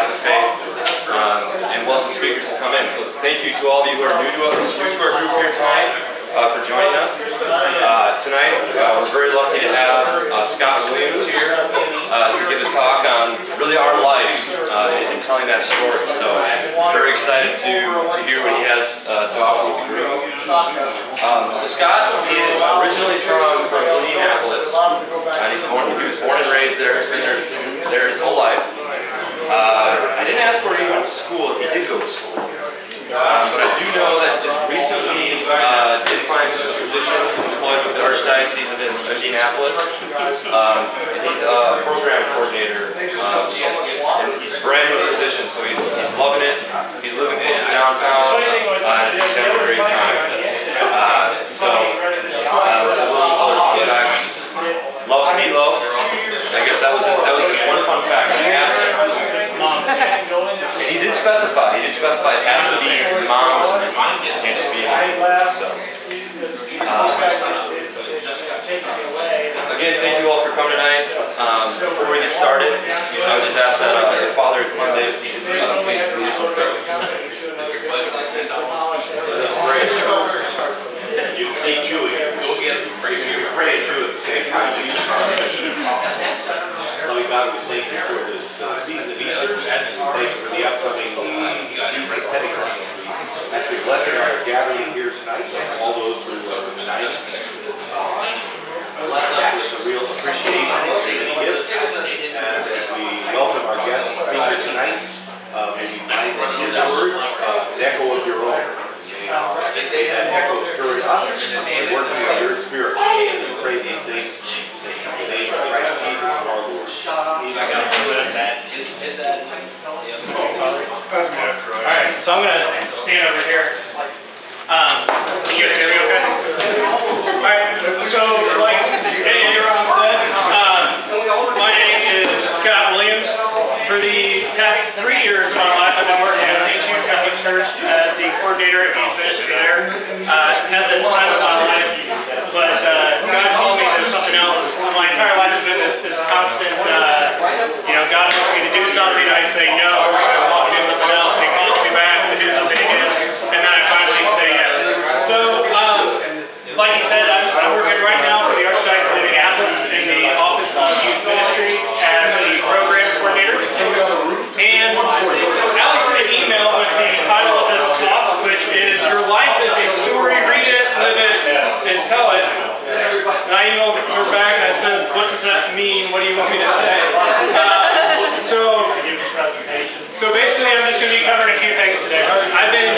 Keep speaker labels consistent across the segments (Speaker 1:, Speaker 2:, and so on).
Speaker 1: faith um, and welcome speakers to come in. So thank you to all of you who are new to us, new to our group here tonight. Uh, for joining us uh, tonight. Uh, we're very lucky to have uh, Scott Williams here uh, to give a talk on really our life uh, and telling that story. So very excited to, to hear what he has to offer with the group. Um, so Scott is originally from, from Indianapolis. he was born and raised there. He's been there, there his whole life. Uh, I didn't ask where he went to school, if he did go to school. Um, but I do know that just recently uh, did find a position employed with the Archdiocese of Indianapolis. Um, and he's a program coordinator. Um, and he's brand new position, so he's, he's loving it. He's living close to downtown. Uh, he's having a great time. Uh, so so
Speaker 2: I'm gonna stand over here. Um, you guys hear me okay? All right, so like Aaron said, um, my name is Scott Williams. For the past three years of my life, I've been working at St. Jude Catholic Church as the coordinator of youth ministry there. Uh, had the time of my life, but uh, God called me to something else. My entire life has been this, this constant, uh, you know, God wants me to do something, I say no. her back I said, what does that mean? What do you want me to say? Uh, so, so basically I'm just going to be covering a few things today. I've been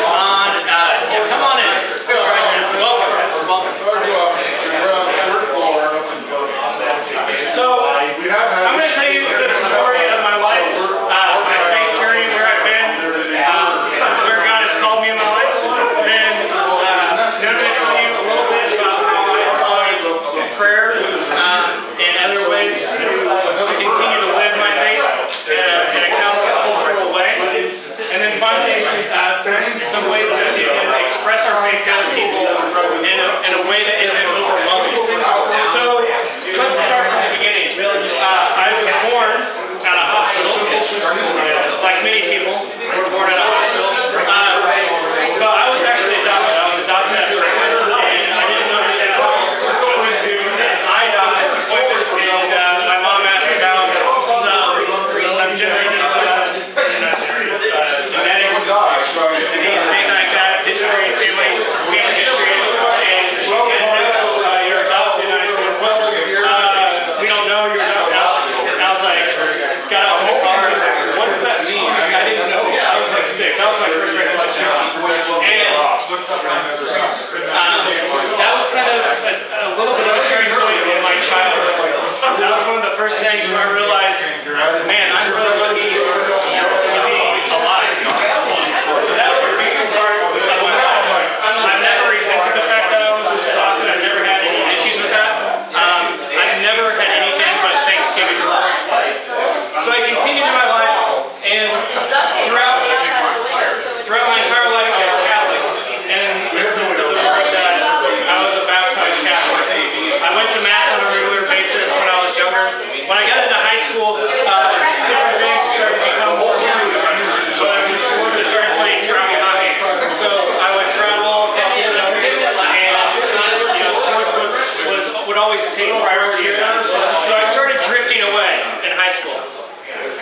Speaker 2: always take priority. So I started drifting away in high school.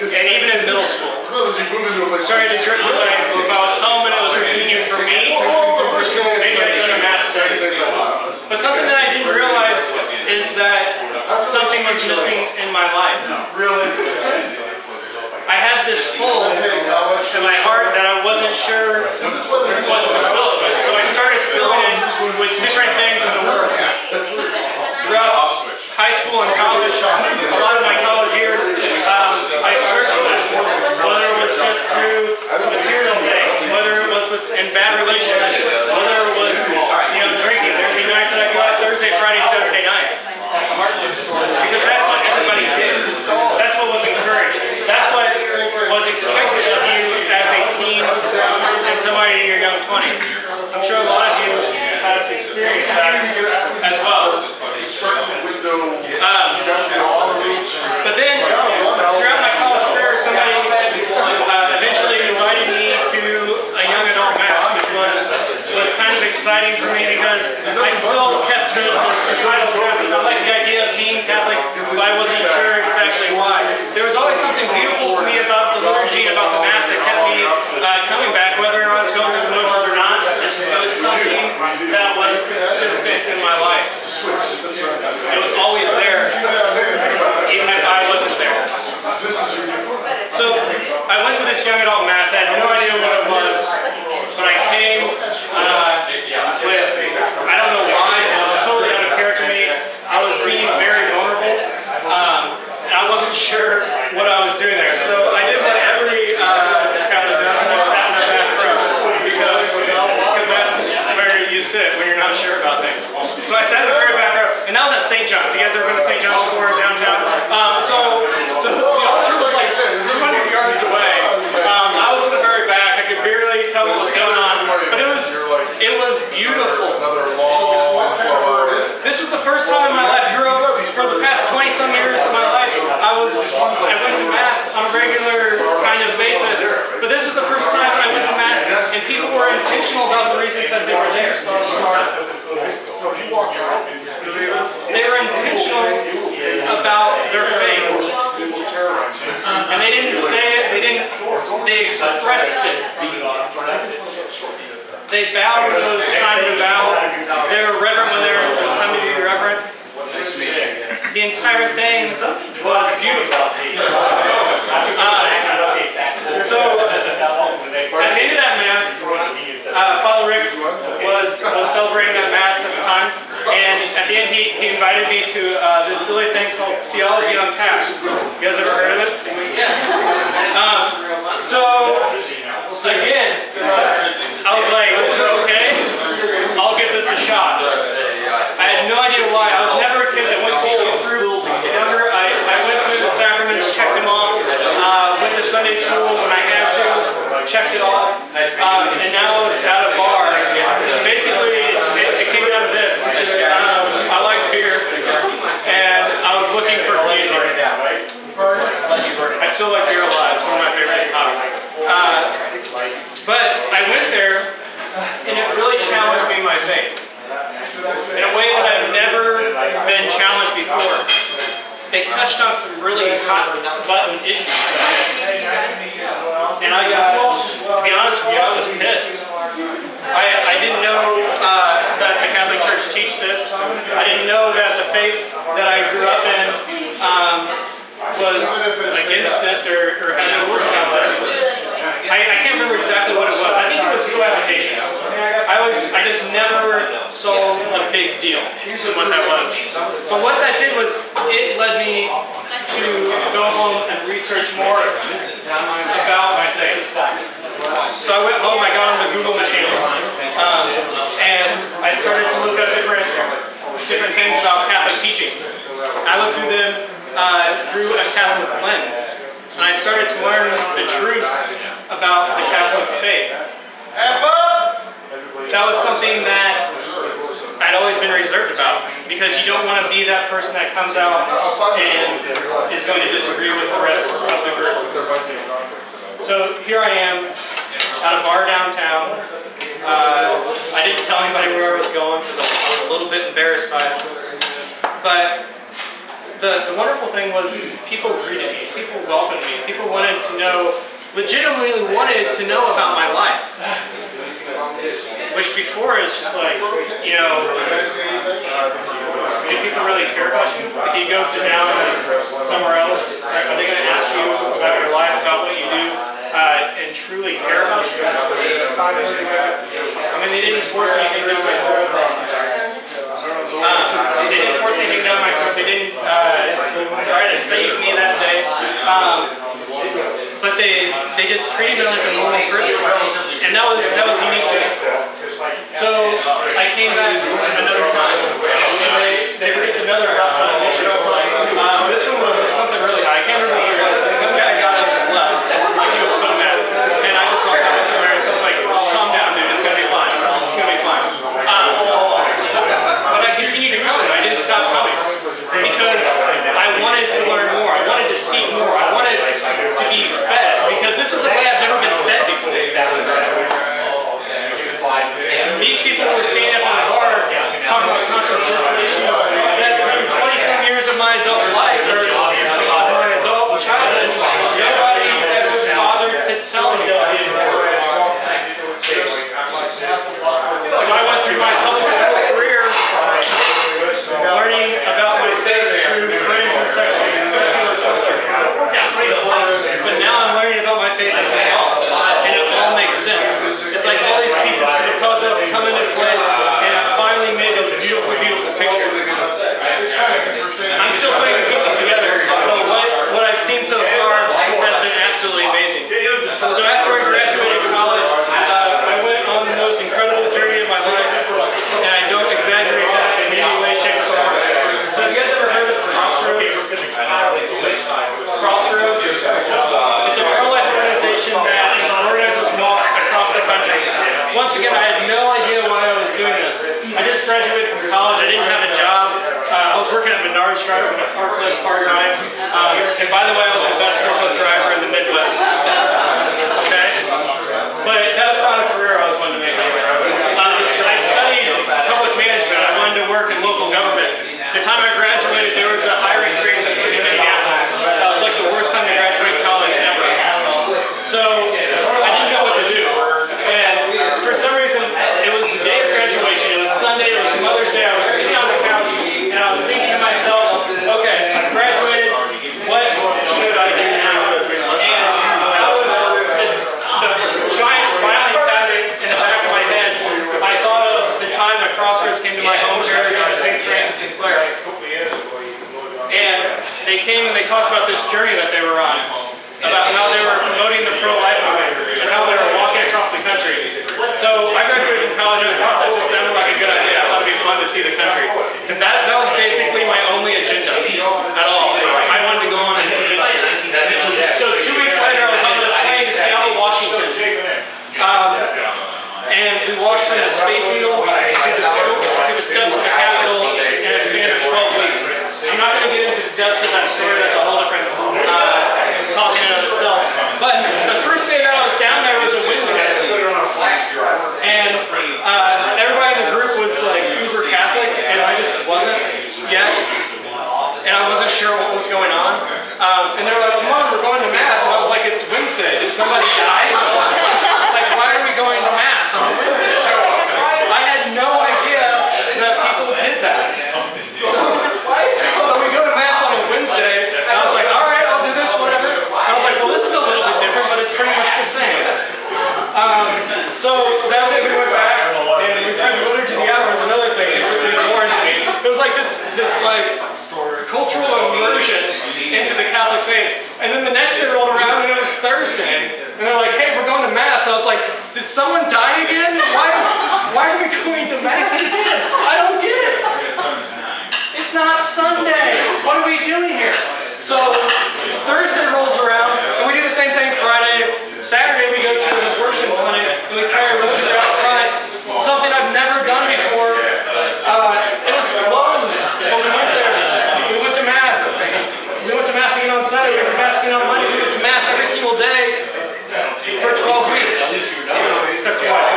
Speaker 2: And even in middle school. Started to drift away. If I was home and it was convenient for me, maybe I'd go to math studies. But something that I didn't realize is that something was missing in my life. Really? I had this hole in my heart that I wasn't sure what to fill it with. So I started filling it with different things in the world. Throughout high school and college, a lot of my college years, um, I searched for that. Whether it was just through material things, whether it was with, in bad relationships, whether it was you know drinking. There'd be nights that I go out Thursday, Friday, Saturday night. Because that's what everybody did. That's what was encouraged. Expected of you as a teen and somebody in your young 20s. I'm sure a lot of you have experienced that as well. Um, but then, throughout my college career, somebody uh, eventually invited me to a young adult mass, which was was kind of exciting for me because I still kept the, the title Catholic. I like the idea of being Catholic, but I wasn't sure exactly why. There was always something beautiful to me about the liturgy and about the mass that kept me uh, coming back, whether I was going through the motions or not. It was something that was consistent in my life. It was always there, even if I wasn't there. So I went to this young adult mass. I had no idea what it was, but I came uh, with I don't know why. It was totally out of character to me. I was being very vulnerable. Um, and I wasn't sure what I was doing there. So I did what every uh, Catholic does, and I sat in the back row because because that's where sit when you're not sure about things. So I sat in the very back row, and that was at St. John's. You guys ever been to St. John before downtown? Um, so so the altar was like 200 yards away. Um, I was in the very back. I could barely tell what was going on, but it was it was beautiful. This was the first time in my life. Up for the past 20 some years of my life. I was I went to mass on a regular kind of basis, but this was the first time I went to mass and people were intentional about the reasons that they were there. so They were intentional about their faith, and they didn't say it. They didn't. They expressed it. They bowed when it was time to bow. They were reverent when there was time to be reverent. The entire thing was beautiful. Uh, so, at the end of that mass, uh, Father Rick was, was celebrating that mass at the time, and at the end he, he invited me to uh, this silly thing called Theology on Tap. You guys ever heard of it? Um, so, again, I was like, okay, I'll give this a shot. I had no idea why. I was never a kid that went to youth group. Younger, I, I went through the sacraments, checked them off, uh, went school when I had to, checked it off, um, and now I was at a bar. Basically, it, it came down to this. Um, I like beer, and I was looking for community. I still like beer a lot. It's one of my favorite hobbies. Uh, but I went there, and it really challenged me my faith in a way that I've never been challenged before. They touched on some really hot button issues. And I got, to be honest with you, I was pissed. I, I didn't know uh, that the Catholic Church teach this. I didn't know that the faith that I grew up in um, was against this or, or had no rules about this. I, I can't remember exactly what it was. I think it was cohabitation. I was I just never saw the big deal what that was. But what that did was it led me to go home and research more about my faith. So I went home, I got on the Google machine, um, and I started to look up different different things about Catholic teaching. I looked through them uh, through a Catholic lens, and I started to learn the truths about the Catholic faith. That was something that I'd always been reserved about because you don't want to be that person that comes out and is going to disagree with the rest of the group. So here I am at a bar downtown. Uh, I didn't tell anybody where I was going because I was a little bit embarrassed by it. But the, the wonderful thing was people greeted me, people welcomed me, people wanted to know, legitimately wanted to know about my life. Which before is just like, you know, do people really care about you? If you go sit down somewhere else, are they going to ask you about your life, about what you do, uh, and truly care about you? I mean, they didn't force anything down my throat. Uh, they didn't force anything down my throat. They didn't uh, try to save me that day. Um, but they they just treated me like a normal person, and that was that was unique to me. So I came back another time, and they they released another uh, mission. Um, this one was something really high. I can't remember what it was, but some guy got up and left. Like he was so mad, and I just thought that was hilarious. I was like, "Calm down, dude. It's gonna be fine. It's gonna be fine." Um, but I continued to come, and I didn't stop coming because I wanted to learn more. I wanted to seek more. I wanted to be fed because this is a way people were standing up in the bar talking about controversial issues. That through 20 some years of my adult life or my adult childhood, nobody ever bothered to tell me that So I went through my public school career learning about my faith through friends and secular culture. But now I'm learning about my faith as an adult, sense. It's like all these pieces to the puzzle come into place, and I finally made this beautiful, beautiful picture. I'm still putting the pieces together, but what, what I've seen so far has been absolutely amazing. So after I graduated college, uh, I went on the most incredible journey of my life, and I don't exaggerate that in any way, shape, or form. So have you guys ever heard of? Crossroads? It's a pro-life organization that organizes walks across the country. Once again, I had no idea why I was doing this. I just graduated from college. I didn't have a job. Uh, I was at Menards a forklift part-time. Um, and by the way, I was the best forklift driver in the Midwest. Okay? But that's not a career I was wanting to make. Um, I studied public management. I wanted to work in local government. The time I graduated, there was a hiring freeze in the city of Indianapolis. That was like the worst time to graduate college ever. So I didn't know what to do. And for some reason, it was the day of graduation. It was Sunday. It was Mother's Day. I was sitting on the couch and I was thinking to myself, okay, I've graduated. What should I do now? And out of the, the giant filing cabinet in the back of my head, I thought of the time that Crossroads came to my home area of St. Francis and Clare. And they came and they talked about this journey that they were on, about how they were promoting the pro-life movement and how they were walking across the country. So I graduated from college and I thought that just sounded like a good idea. I thought it'd be fun to see the country. Because that, that was basically my only agenda at all. I wanted to go on an adventure. So two weeks later I was on the plane to Seattle, Washington. Um, and we walked from the Space Needle to the, to the steps of the Capitol in a span of 12 weeks. I'm not going to get into the depths of that story, that's a whole different uh, talk in and of itself. But the first day that I was down there was a Wednesday. And uh, everybody in the group was like uber Catholic, and I just wasn't yet. And I wasn't sure what was going on. Um, and they were like, come on, we're going to Mass. And I was like, it's Wednesday. Did somebody die? like, why are we going to Mass on a Wednesday? I had no idea that people did that. So, so we go to Mass on a Wednesday, and I was like, all right, I'll do this, whatever. I was like, well, this is a little bit different, but it's pretty much the same. Um, so that day we went back, and we tried to liturgy the hour was another thing. It was foreign to me. It was like this, this like cultural immersion into the Catholic faith. And then the next day rolled around, and it was Thursday, and they're like, "Hey, we're going to Mass." I was like, "Did someone die again? Why, why are we going to Mass again? I don't get it." It's not Sunday. What are we doing here? So Thursday rolls around, and we do the same thing Friday. Saturday we go to an abortion clinic, and we carry rosary out front. Something I've never done before. Uh, it was closed when we went there. We went to Mass. We went to Mass again on Sunday. We went to Mass again on Monday. We went to Mass every single day for 12 weeks. Except twice.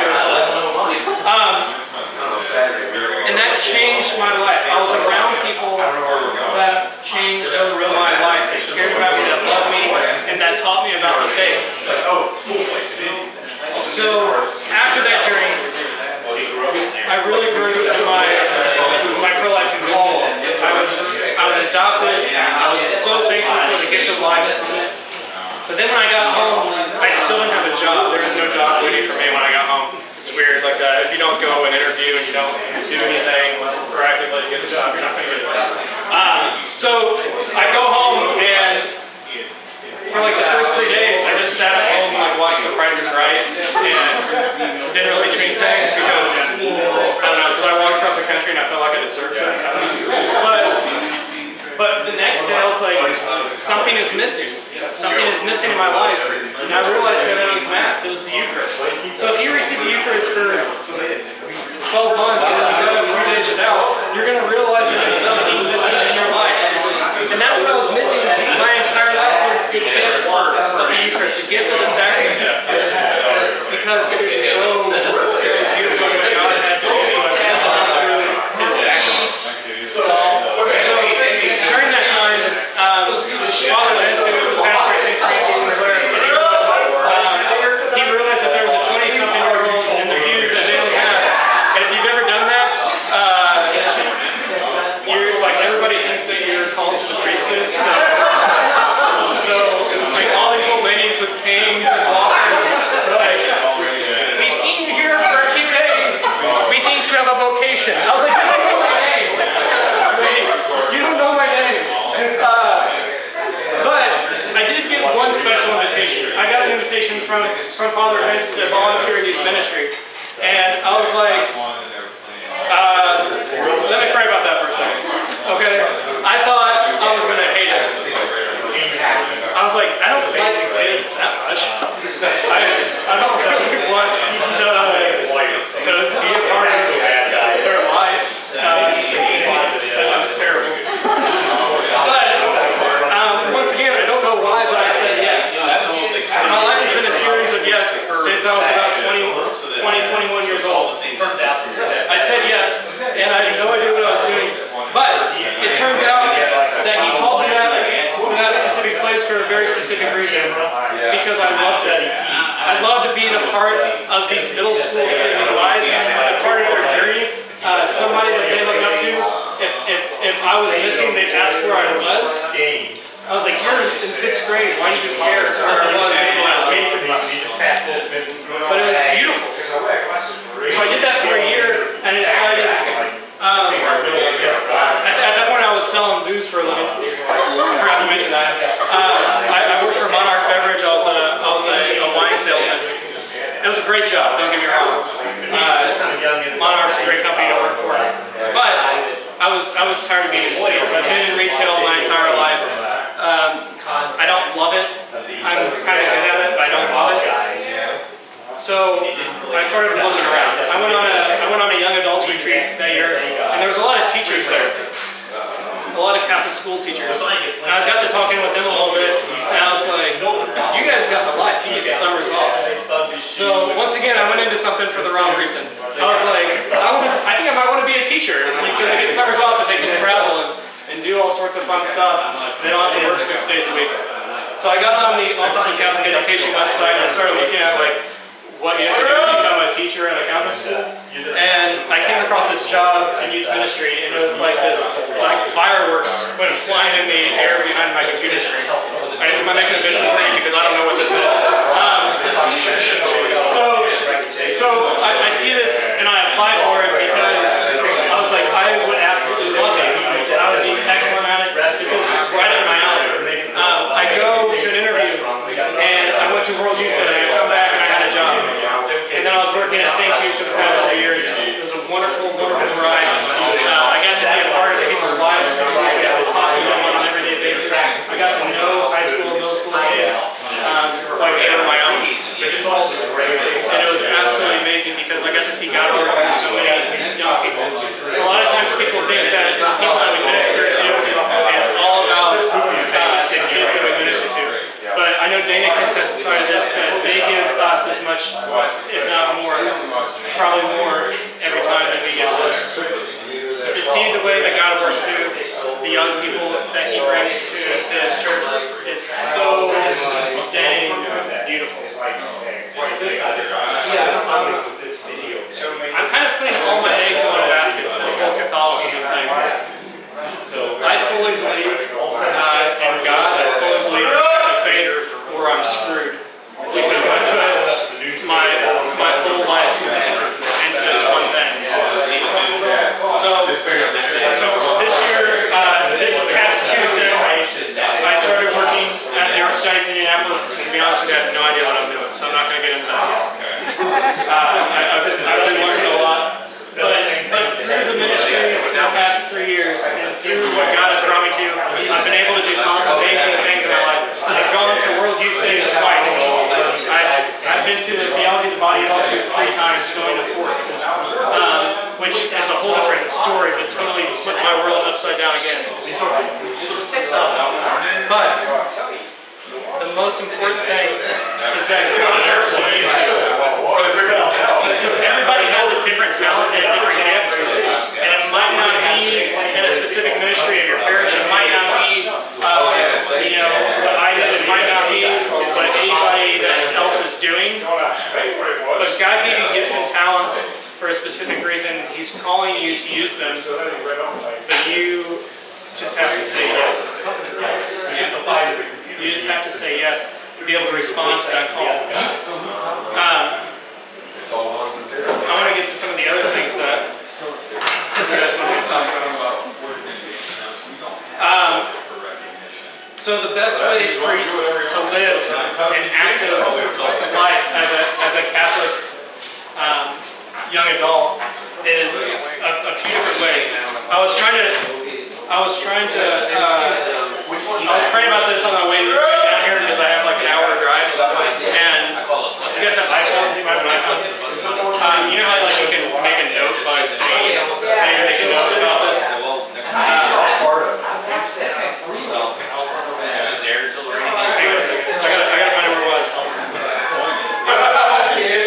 Speaker 2: Um, and that changed my life. I was around people that changed But then when I got home, I still didn't have a job. There was no job waiting for me when I got home. It's weird like that. If you don't go and interview and you don't do anything proactively to get a job, you're not going to get a job. Um, so I go home and for like the first three days, I just sat at home and like watched The Price is Right and didn't really do anything because I don't know, because I walked across the country and I felt like I deserved it. But but the next day I was like, something is missing. Something is missing in my life. And I realized that it was Mass. It was the Eucharist. So if you receive the Eucharist for 12 months and then you go a few days without, you're going to realize that there's something missing in your life. And that's what I was missing my entire life was the gift of the Eucharist, the gift of the sacrament. Because it is so, um, Father Lance, who was the pastor at St. Francis and Clare, um, he realized that there was a 20-something year old in the pews at daily mass. And if you've ever done that, uh, you're like everybody thinks that you're called to the priesthood. So, so like all these old ladies with canes and walkers, they're like, we've seen you here for a few days. We think you have a vocation. I was like, you don't know my name. Wait, you don't know my name. Uh, but I did get one special invitation. I got an invitation from from Father Vince to volunteer in youth ministry, and I was like, uh, let me pray about that for a second. Okay, I thought I was gonna hate it. I was like, I don't like kids that much. I, I don't really want to, to be a part of their life. Uh, that sounds terrible. But um, once again, I don't know why, but I said yes. My life has been a series of yes since I was about 20, 20 21 years old. I said yes, and I had no idea what I was doing. But it turns out that he called me that, to that specific place for a very specific reason. Because I loved it. I loved being a part of these middle school kids' lives, a part of their journey. Uh, somebody that they look up to. If, if, if I was missing, they'd ask where I was. I was like, you're in sixth grade. Why do you care where I was last week? But it was beautiful. So I did that for a year, and I decided. Um, at, at that point, I was selling booze for a living. I forgot to mention that. Uh, I, I worked for Monarch Beverage. I was a, I was a, a wine salesman. It was a great job. Don't get me wrong. Uh, Monarch's a great company to work for. But I was I was tired of being in sales. I've been in retail my entire life. Um, I don't love it. I'm kind of good at it, but I don't love it. So I started looking around. I went on a I went on a young adults retreat that year, and there was a lot of teachers there, a lot of Catholic school teachers. And I got to talking with them a little bit, and I was like, "You guys got the life. You get summers off." So once again, I went into something for the wrong reason. I was like, I, wanna, I think I might want to be a teacher because they get summers off and they can travel and, and do all sorts of fun stuff. They don't have to work six days a week. So I got on the Office of Catholic Education website and started looking at like what you have to do to become a teacher at a Catholic school. And I came across this job in youth ministry and it was like this like fireworks went flying in the air behind my computer screen. I am I making a vision for you because I don't know what this is. Um, so so I, I see this and I apply for it because I was like, I would absolutely love it. I would be excellent at it. This is right up my alley. Um, I go to an interview and I went to World Youth Day. I come back and I had a job. And then I was working at St. Jude for the past three years. It was a wonderful, wonderful ride. Uh, I got to be a part of people's lives. I got to talk to them on an everyday basis. I got to know high school and middle school kids um, like they were my own. And it was absolutely amazing because I got to see God work through so many young people. A lot of times people think that the people that we minister to, it's all about uh, the kids that we minister to. But I know Dana can testify to this, that they give us as much, if not more, probably more every time that we give them. To see the way that God works through the young people that He brings to, to His church is so dang beautiful. I'm kind of putting all my eggs in one basket with this whole Catholicism thing. I fully believe uh, in God. I fully believe in the faith where I'm to be honest with you, I have no idea what I'm doing, so I'm not going to get into that yet. Uh, I, I've, I've really learned a lot. But, but through the ministries in the past three years, and through what God has brought me to, I've been able to do some amazing things in my life. I've gone to World Youth Day twice. I've, I've been to the Theology of the Body Altar three times, going to fourth, um, which is a whole different story, but totally flipped my world upside down again. But the most important thing is that God has to use. Everybody has a different talent and a different gift, and it might not be in a specific ministry of your parish. It might not be, uh, you know, what I do. It might not be what anybody that else is doing. But God gave you gifts and talents for a specific reason. He's calling you to use them, but you just have to say yes. You just have to say yes to be able to respond to that call. Um, I want to get to some of the other things that you guys want to talk about. Um, so the best ways for you to live an active life as a, as a Catholic um, young adult is a, a few different ways. I was trying to, I was trying to, uh, I was praying about this on my way down here because I have like an hour drive. And you guys have iPhones? You have an iPhone. Um, you know how like you can make a note by saying, hey, make a note about this? Hang on a second. I gotta, I gotta find out where it was.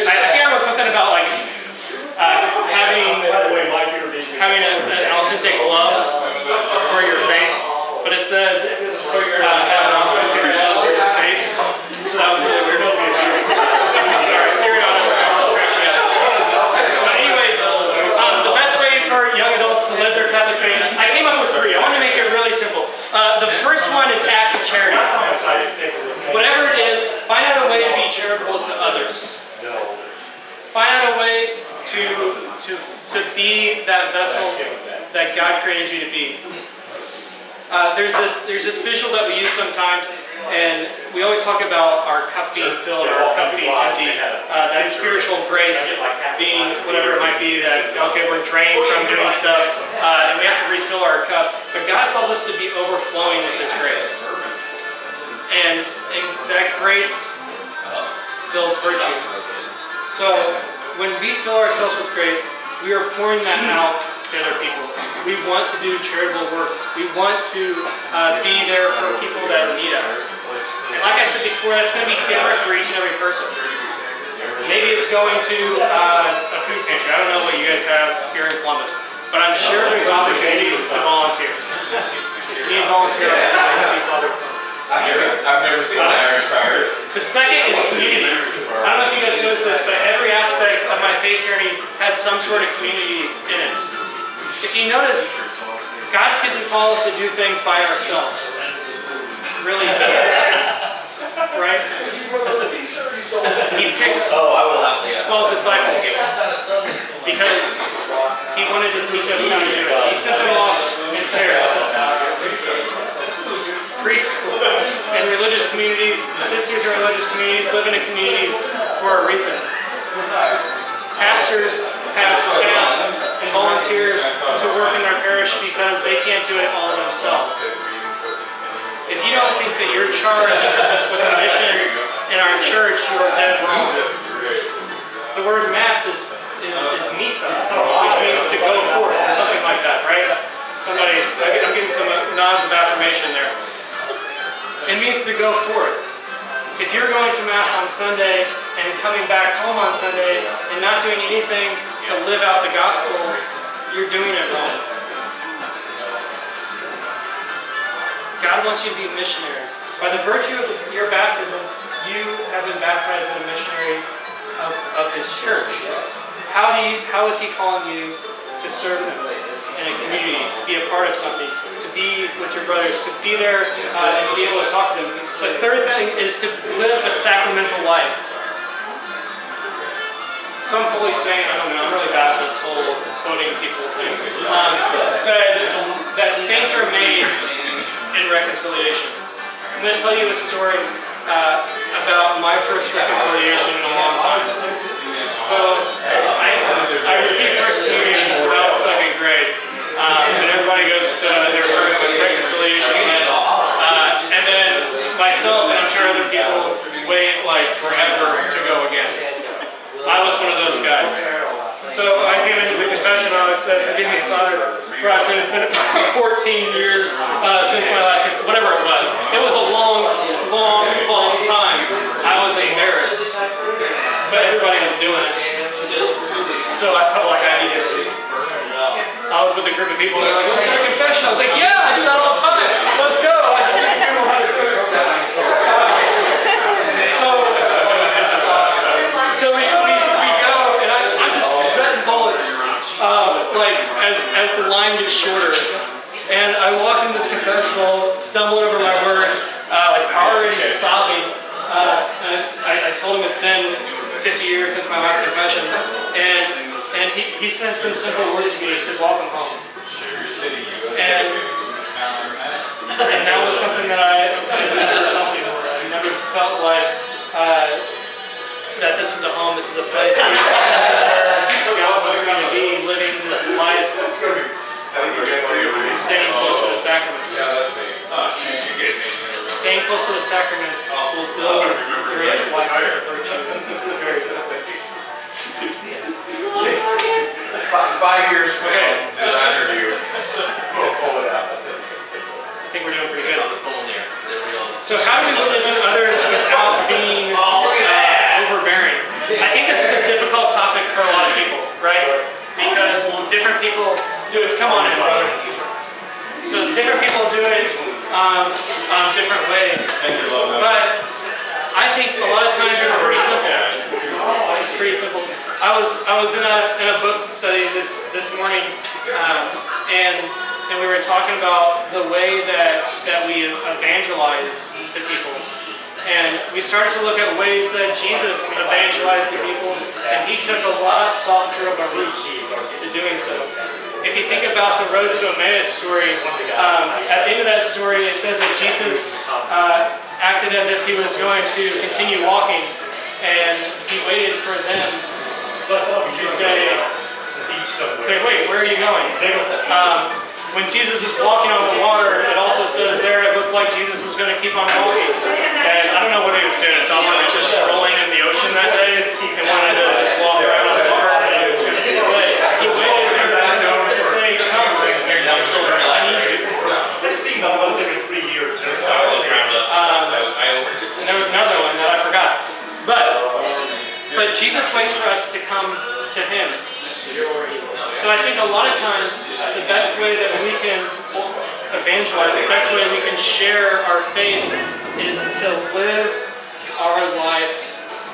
Speaker 2: I think I wrote something about like uh, having having a, an authentic love for your faith, but it said uh, have an authentic love for your face. So that was really weird. I'm sorry, Siri on it. But anyways, um, the best way for young adults to live their Catholic faith, I came up with three. I want to make it really simple. Uh, the first one is acts of charity. Whatever it is, find out a way to be charitable to others. Find out a way to to to be that vessel that God created you to be. Uh, there's this there's this visual that we use sometimes, and we always talk about our cup being filled or our cup being empty. Uh, that spiritual grace being whatever it might be that okay we're drained from doing stuff, uh, and we have to refill our cup. But God calls us to be overflowing with His grace, and and that grace builds virtue. So when we fill ourselves with grace, we are pouring that out to other people. We want to do charitable work. We want to uh, be there for people that need us. And like I said before, that's going to be different for each and every person. Maybe it's going to uh, a food pantry. I don't know what you guys have here in Columbus, but I'm sure there's opportunities to volunteer. You need volunteer, I'll see Father.
Speaker 3: I've never seen an Irish pirate.
Speaker 2: The second is community. I don't know if you guys noticed this, but every aspect of my faith journey had some sort of community in it. If you notice, God didn't call us to do things by ourselves. Really, right? He picked
Speaker 1: Oh, I will have, yeah.
Speaker 2: Uh, 12 disciples because he wanted to teach us how to do it. He sent them off in pairs. Priests and religious communities, sisters in religious communities live in a community for a reason. Pastors have staffs and volunteers to work in their parish because they can't do it all themselves. If you don't think that you're charged with a mission in our church, you are dead wrong. The word mass is, is, is missa, which means to go forth, or something like that, right? Somebody, I'm getting some nods of affirmation there. It means to go forth. If you're going to Mass on Sunday and coming back home on Sunday and not doing anything to live out the gospel, you're doing it wrong. God wants you to be missionaries. By the virtue of your baptism, you have been baptized in a missionary of, of His church. How do you? How is He calling you to serve Him in a community, to be a part of something, to be with your brothers, to be there uh, and be able to talk to them? The third thing is to live a sacramental life. Some holy saint, I don't know, I'm really bad at this whole quoting people thing, um, said that saints are made in reconciliation. I'm going to tell you a story uh, about my first reconciliation in a long time. So I, I received first communion throughout second grade, um, and everybody goes to their first reconciliation. Uh, and then myself, and I'm sure other people, wait like forever to go again. I was one of those guys. So I came into the confession, I was said, forgive me, Father, for I sin. It's been 14 years uh, since my last, whatever it was. It was a long, long, long time. I was embarrassed, but everybody was doing it. So I felt like I needed to. I was with a group of people, and they're like, let's a confession. I was like, yeah, I do that all the time. Let's go. I just didn't know how to do it. So, so we, we, we go, and I, I'm just sweating bullets, uh, like as, as the line gets shorter. And I walk into this confessional, stumbling over my words, uh, like already sobbing. Uh, and I, s- I- I told him it's been 50 years since my last confession, and and he, he sent some simple words to me. He said, "Welcome home." And and that was something that I, never felt before. I never felt like uh, that this was a home, this is a place, this is where God to be, living this life, staying close to the sacraments. Staying close to the sacraments will build great life virtue. Very good.
Speaker 3: Five years from now, designer you.
Speaker 2: I think we're doing pretty good. So how do we witness to others without being uh, overbearing? I think this is a difficult topic for a lot of people, right? Because different people do it. Come on in, brother. So different people do it um, um, different ways. But I think a lot of times it's pretty simple. It's pretty simple. I was I was in a, in a book study this this morning, um, and and we were talking about the way that that we evangelize to people. And we started to look at ways that Jesus evangelized to people, and he took a lot softer of a route to doing so. If you think about the road to Emmaus story, um, at the end of that story, it says that Jesus uh, acted as if he was going to continue walking, and he waited for them to say, say, wait, where are you going? Um, when Jesus was walking on the water, it also says there it looked like Jesus was going to keep on walking. And I don't know what he was doing. It felt like he was just strolling in the ocean that day and wanted to just walk around on the water. And he was going to be away. He waited for Jesus to say, come, I need you. But Jesus waits for us to come to Him. So I think a lot of times the best way that we can evangelize, the best way we can share our faith is to live our life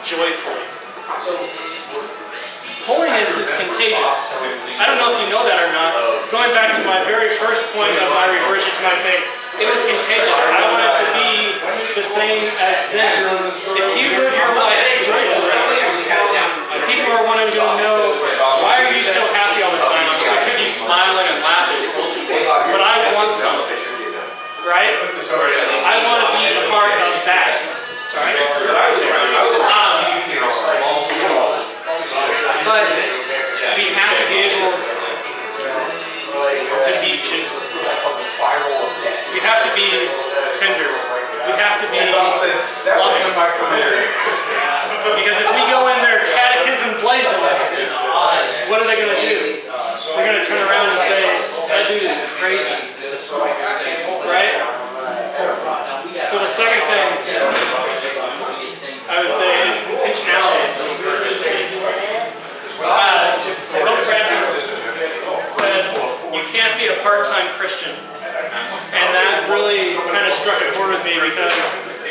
Speaker 2: joyfully. Holiness is contagious. I don't know if you know that or not. Going back to my very first point of my reversion to my faith, it was contagious. I wanted to be the same as them. If you live your life We have to be tender. We have to be loving. Because if we go in there catechism blazing, what are they going to do? They're going to turn around and say, that dude is crazy. Right? So the second thing I would say is intentionality. Uh, Pope Francis said, you can't be a part-time Christian. And that really kind of struck a chord with me because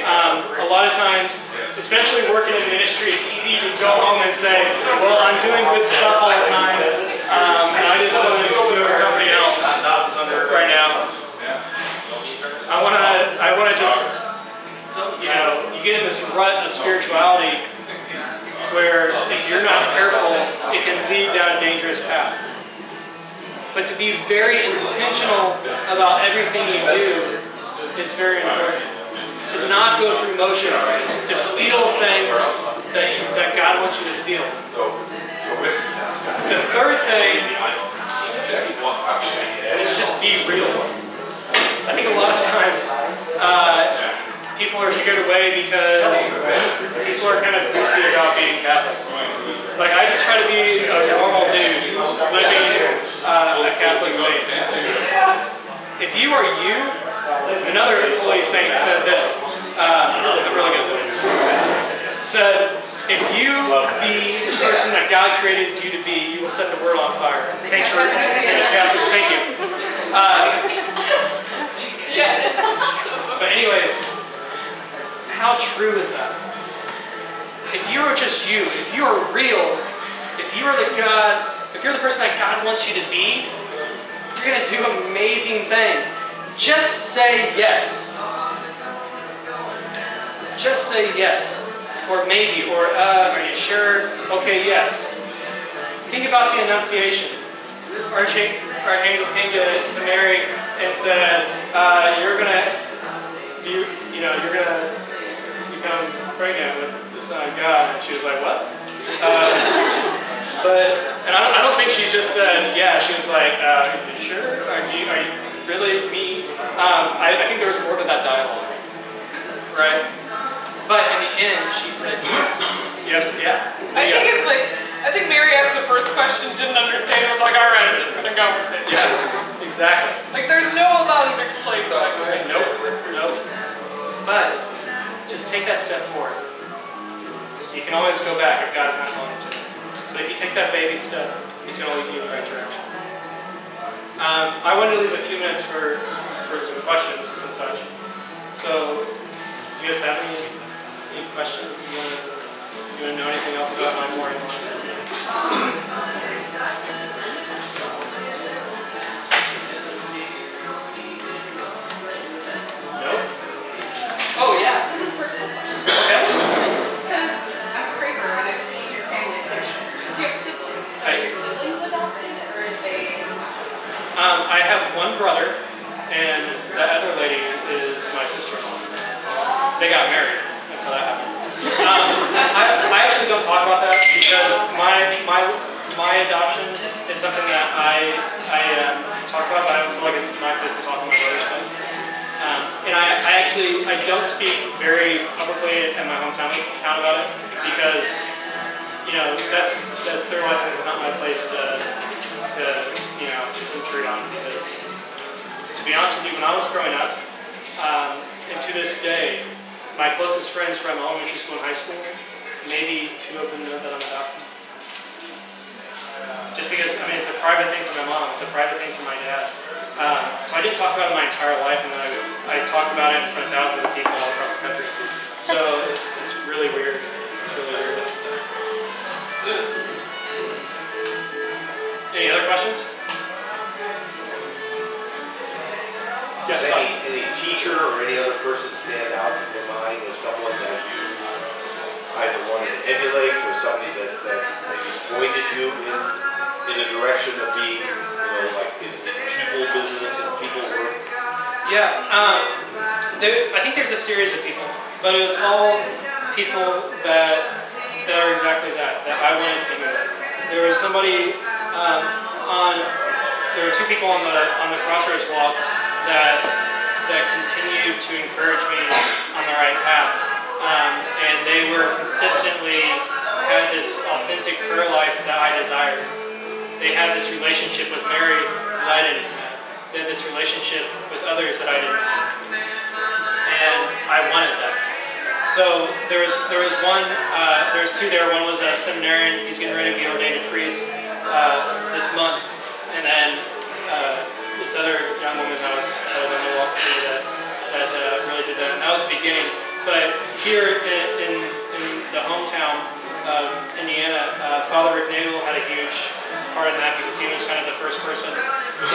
Speaker 2: um, a lot of times, especially working in ministry, it's easy to go home and say, well, I'm doing good stuff all the time, um, and I just want to do something else right now. I want to, I want to just, you know, you get in this rut of spirituality where if you're not careful, it can lead down a dangerous path. But to be very intentional about everything you do is very important. To not go through motions, to feel things that, you, that God wants you to feel. The third thing is just be real. I think a lot of times uh, people are scared away because people are kind of goofy about being Catholic. Like I just try to be a normal dude living uh, a Catholic faith. If you are you, another holy saint said this. Uh, I'm really good at this. Said, if you be the person that God created you to be, you will set the world on fire. Saint Church, Saint Catholic, thank you. Uh, but anyways, how true is that? If you are just you, if you are real, if you are the God, if you're the person that God wants you to be, you're gonna do amazing things. Just say yes. Just say yes. Or maybe, or uh, are you sure? Okay, yes. Think about the Annunciation. Archangel Archangel came to, to Mary and said, uh, you're gonna, do you, you know, you're gonna become pregnant with the Son of God. And she was like, what? Uh, but, and I don't, I don't think she just said, yeah, she was like, uh, are you sure? Are you, are you really me? Um, I, I think there was more to that dialogue, right? But in the end, she said yes. Yes, yeah.
Speaker 4: I
Speaker 2: yeah.
Speaker 4: think it's like, I think Mary asked the first question, didn't understand, was like, all right, I'm just gonna go with it.
Speaker 2: Yeah, exactly.
Speaker 4: Like, there's no about an explain that.
Speaker 2: Nope, nope. But just take that step forward. You can always go back if God's not you to. But if you take that baby step, He's going to lead you in the right direction. Um, I wanted to leave a few minutes for, for some questions and such. So, do you guys have any, any questions? To, you want to know anything else about my morning Um, I have one brother, and the other lady is my sister-in-law. They got married. That's how that happened. Um, I, I actually don't talk about that because my my my adoption is something that I I um, talk about, but I don't feel like it's my place to talk about my brother's place. Um, and I, I actually I don't speak very publicly in my hometown town about it because you know that's that's their life and it's not my place to to you know intrude on because to be honest with you, when I was growing up, um, and to this day, my closest friends from elementary school and high school, maybe two of them know that I'm adopted. Just because, I mean, it's a private thing for my mom, it's a private thing for my dad. Um, so I didn't talk about it my entire life, and then I, I talked about it in front of thousands of people all across the country. So it's, it's really weird. Any other questions? Yes,
Speaker 5: Does any, any teacher or any other person stand out in your mind as someone that you either wanted to emulate or somebody that, that maybe pointed you in, in a direction of being, you know, like is people business and people work?
Speaker 2: Yeah, um, there, I think there's a series of people, but it was all people that that are exactly that that I wanted to emulate. There was somebody um, on. There were two people on the on the crossroads walk that that continued to encourage me on the right path, um, and they were consistently had this authentic prayer life that I desired. They had this relationship with Mary that I didn't have. They had this relationship with others that I didn't have. And I wanted that. So there was there was one, uh, there was two there. One was a seminarian. He's getting ready to be ordained a priest uh, this month. And then uh, this other young woman that was, that was on the walk through that, that uh, really did that. And that was the beginning. But here in, in, in the hometown of Indiana, uh, Father Rick Nagel had a huge part in that because he was kind of the first person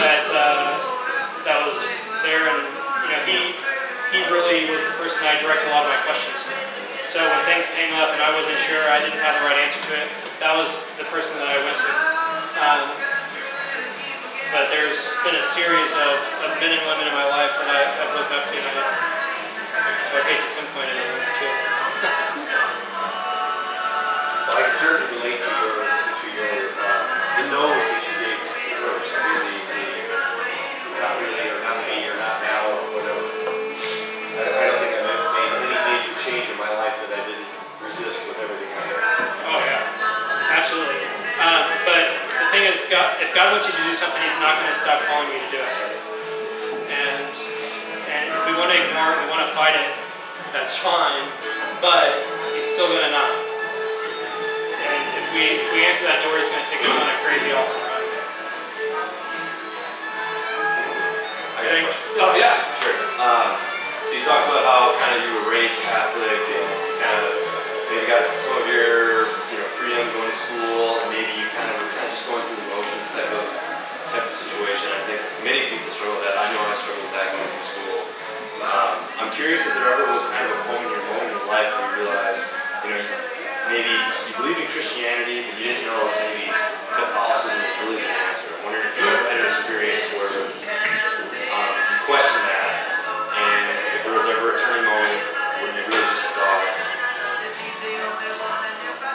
Speaker 2: that uh, that was there, and you know he he really was the person I directed a lot of my questions to. So when things came up and I wasn't sure, I didn't have the right answer to it, that was the person that I went to. Um, but there's been a series of, of men and women in my life that I, I've looked up to, and I, I hate to pinpoint anyone to it.
Speaker 5: Well,
Speaker 2: God, if God wants you to do something, He's not going to stop calling you to do it. And and if we want to ignore it, we want to fight it, that's fine. But He's still going to knock. And if we if we answer that door, He's going to take us on a crazy awesome ride.
Speaker 1: I got a question.
Speaker 2: Oh yeah.
Speaker 1: Sure. Um, so you talked about how kind of you were raised Catholic and kind of maybe got some of your you know freedom going to school and maybe you kind of were kind of just going through the type of type of situation. I think many people struggle with that. I know I struggled with that going through school. Um, I'm curious if there ever was kind of a point in your moment life where you realized, you know, maybe you believed in Christianity, but you didn't know maybe Catholicism was really the answer. I'm wondering if you ever had an experience where um, you questioned that, and if there was ever a turning moment when you really just thought,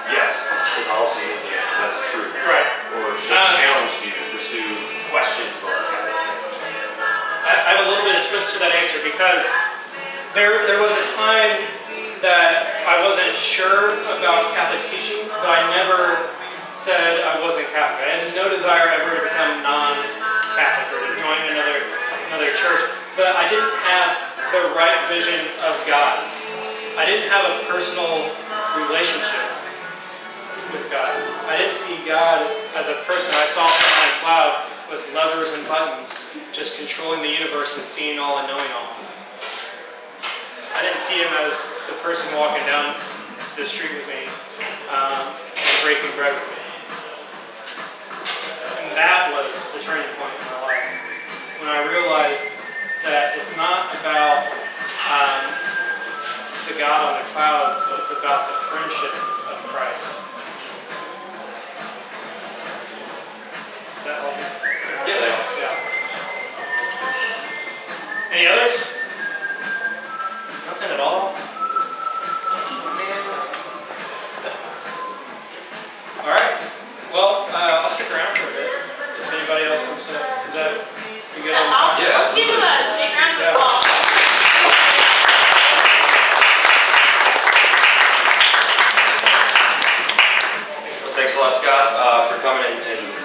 Speaker 1: yes, Catholicism is the answer, that's true.
Speaker 2: Right. Twist to that answer because there there was a time that I wasn't sure about Catholic teaching, but I never said I wasn't Catholic. I had no desire ever to become non-Catholic or to join another another church, but I didn't have the right vision of God. I didn't have a personal relationship with God. I didn't see God as a person. I saw him a cloud with levers and buttons, just controlling the universe and seeing all and knowing all. I didn't see him as the person walking down the street with me um, and breaking bread with me. And that was the turning point in my life. When I realized that it's not about um, the God on the clouds, it's about the friendship of Christ. Does that help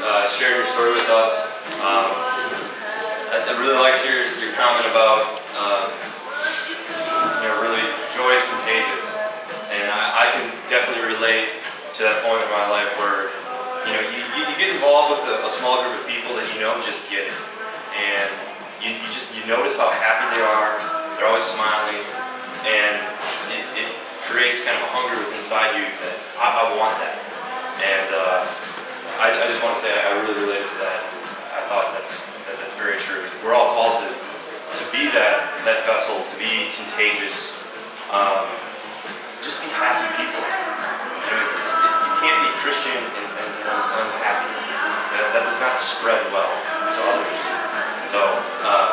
Speaker 2: uh,
Speaker 1: sharing your story with us. Um, I, really liked your, your comment about, uh, you know, really joy is contagious. And I, I can definitely relate to that point in my life where, you know, you, you you get involved with a, a small group of people that you know just get it. And you, you just, you notice how happy they are. They're always smiling. And it, it creates kind of a hunger inside you that I, I want that. And uh, I, I just want to say I really related to that. I thought that's that, that's very true. We're all called to to be that that vessel, to be contagious. Um, just be happy people. You know, it, you can't be Christian and, and, and unhappy. That, that does not spread well to others. So uh,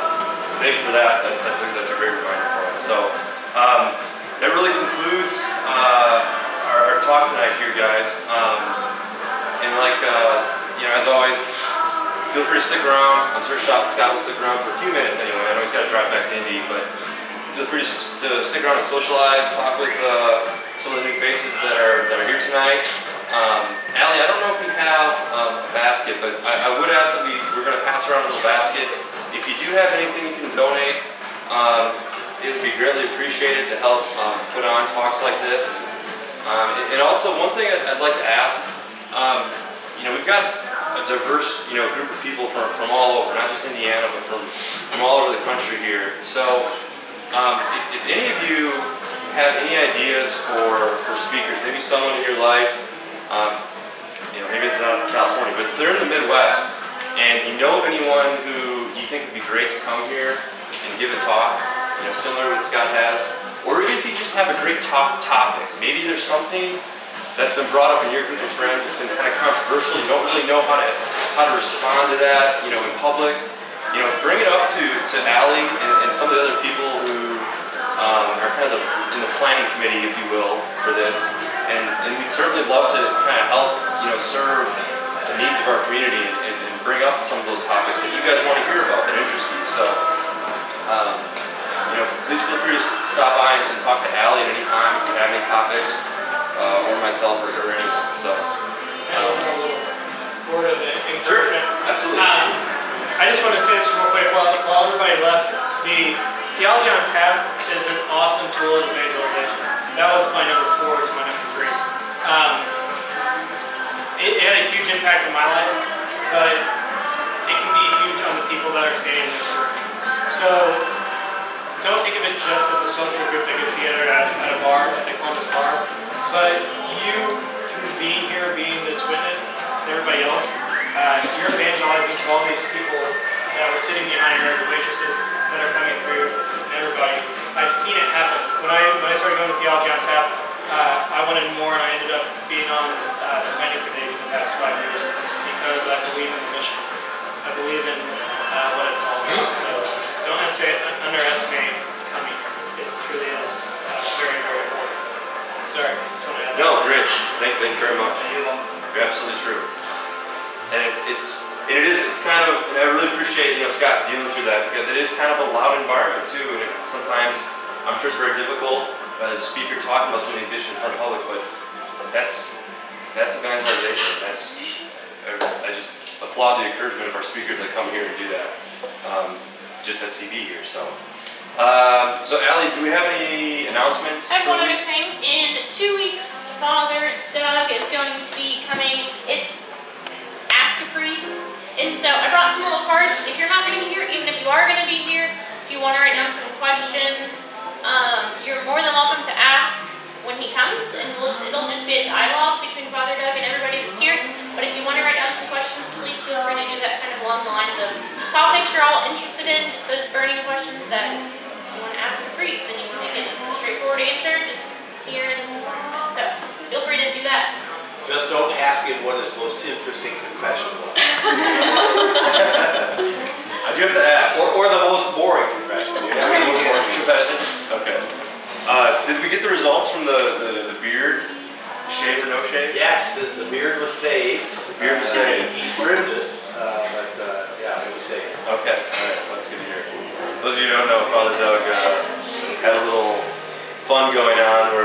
Speaker 1: thank you for that. that that's, a, that's a great reminder for us. So um, that really concludes uh, our, our talk tonight here, guys. Um, and like, uh, you know, as always, feel free to stick around. I'm sure Scott will stick around for a few minutes anyway. I know he's got to drive back to Indy, but feel free to, stick around and socialize, talk with uh, some of the new faces that are that are here tonight. Um, Allie, I don't know if we have um, a basket, but I, I would ask that we we're going to pass around a little basket. If you do have anything you can donate, um, it would be greatly appreciated to help um, put on talks like this. Um, and- and also, one thing I'd, I'd like to ask, um, you know, we've got a diverse, you know, group of people from, from all over, not just Indiana, but from, from all over the country here. So, um, if, if any of you have any ideas for, for speakers, maybe someone in your life, um, you know, maybe it's not in California, but if they're in the Midwest and you know of anyone who you think would be great to come here and give a talk, you know, similar to what Scott has, or even if you just have a great top topic, maybe there's something that's been brought up in your group of friends It's been kind of controversial, you don't really know how to how to respond to that, you know, in public, you know, bring it up to, to Allie and, and some of the other people who um, are kind of the, in the planning committee, if you will, for this. And, and we'd certainly love to kind of help, you know, serve the needs of our community and, and bring up some of those topics that you guys want to hear about that interest you. So, um, you know, please feel free to stop by and talk to Allie at any time if you have any topics, uh, or myself or, or anyone. So,
Speaker 2: little word of
Speaker 1: sure,
Speaker 2: encouragement.
Speaker 1: absolutely.
Speaker 2: Um, I just want to say this real quick while, while everybody left. The Theology on Tap is an awesome tool of evangelization. That was my number four to my number three. Um, it, it had a huge impact in my life, but it can be huge on the people that are in room. So don't think of it just as a social group that gets together at, at a bar, at the Columbus Bar, but you being here, being this witness to everybody else, uh, you're evangelizing to all these people that were sitting behind her, the waitresses that are coming through, everybody. I've seen it happen. When I when I started going to Theology on Tap, uh, I wanted more, and I ended up being on uh, the planning committee for the past five years because I believe in the mission. I believe in uh, what it's all about. So don't necessarily underestimate coming. It truly is uh, very, very important. Sorry. Just wanted to add that.
Speaker 1: No, great. Thank, thank you very much.
Speaker 2: You're
Speaker 1: absolutely true. And it, it's and it is it's kind of and I really appreciate you know Scott dealing through that because it is kind of a loud environment too and it, sometimes I'm sure it's very difficult as a speaker talking about some of these issues in front of public but that's that's evangelization that's I, I just applaud the encouragement of our speakers that come here and do that um, just at CB here so um, so Allie do we have any announcements
Speaker 6: I have one
Speaker 1: the
Speaker 6: other thing. In two weeks, Father Doug is going to be coming. It's Ask a Priest. And so I brought some little cards. If you're not going to be here, even if you are going to be here, if you want to write down some questions, um, you're more than welcome to ask when he comes. And we'll it'll just be a dialogue between Father Doug and everybody that's here. But if you want to write down some questions, please feel free to do that kind of along the lines of topics you're all interested in, just those burning questions that you want to ask a priest and you want to get a straightforward answer, just here this environment. So feel free to do that.
Speaker 5: Just don't ask him what his most interesting confession was.
Speaker 1: I do have to ask
Speaker 5: Or, or the most boring confession. You have any
Speaker 1: Most boring confession? Okay. Uh, did we get the results from the, the, the beard? Shave or no shave?
Speaker 5: Yes, the- the beard was saved.
Speaker 1: The beard was
Speaker 5: Uh,
Speaker 1: saved.
Speaker 5: He trimmed it, uh, but, uh, yeah, it was saved.
Speaker 1: Okay, alright, that's good to hear. Those of you who don't know, Father Doug uh, had a little fun going on where you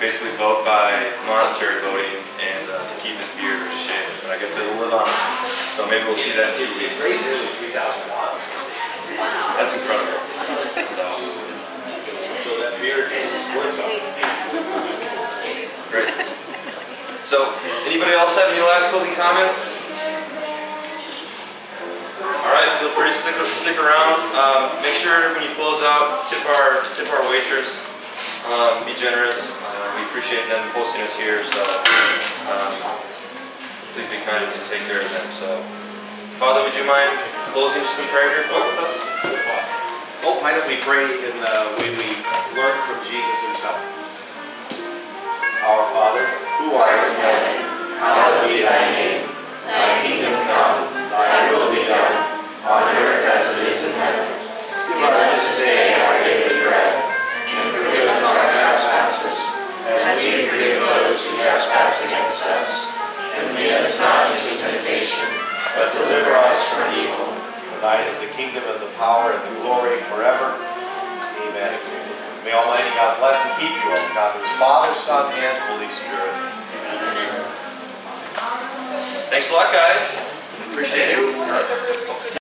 Speaker 1: basically vote by monetary voting and uh, to keep his beard or to. But I guess it'll live on. So maybe we'll see that in two
Speaker 5: It
Speaker 1: weeks.
Speaker 5: raised nearly three thousand watt.
Speaker 1: That's incredible. So,
Speaker 5: So that beard is worth something.
Speaker 1: great. So, anybody else have any last closing comments? All right, feel free to stick, stick around. Um, make sure when you close out, tip our tip our waitress. Um, be generous. Appreciate them hosting us here. So um, please be kind and take care of them. So, Father, would you mind closing just in prayer here with us?
Speaker 5: Oh, why don't we pray in the way we learned from Jesus himself? Our Father, who art in heaven, hallowed be thy name. Thy kingdom come, thy will be done, on earth as it is in heaven. Give us this day our daily bread, and forgive us our trespasses, as we forgive those who trespass against us. And lead us not into temptation, but deliver us from evil. For thine is the kingdom and the power and the glory forever. Amen. May Almighty God bless and keep you all. God who is Father, Son, and Holy Spirit.
Speaker 1: Thanks a lot, guys. Appreciate it.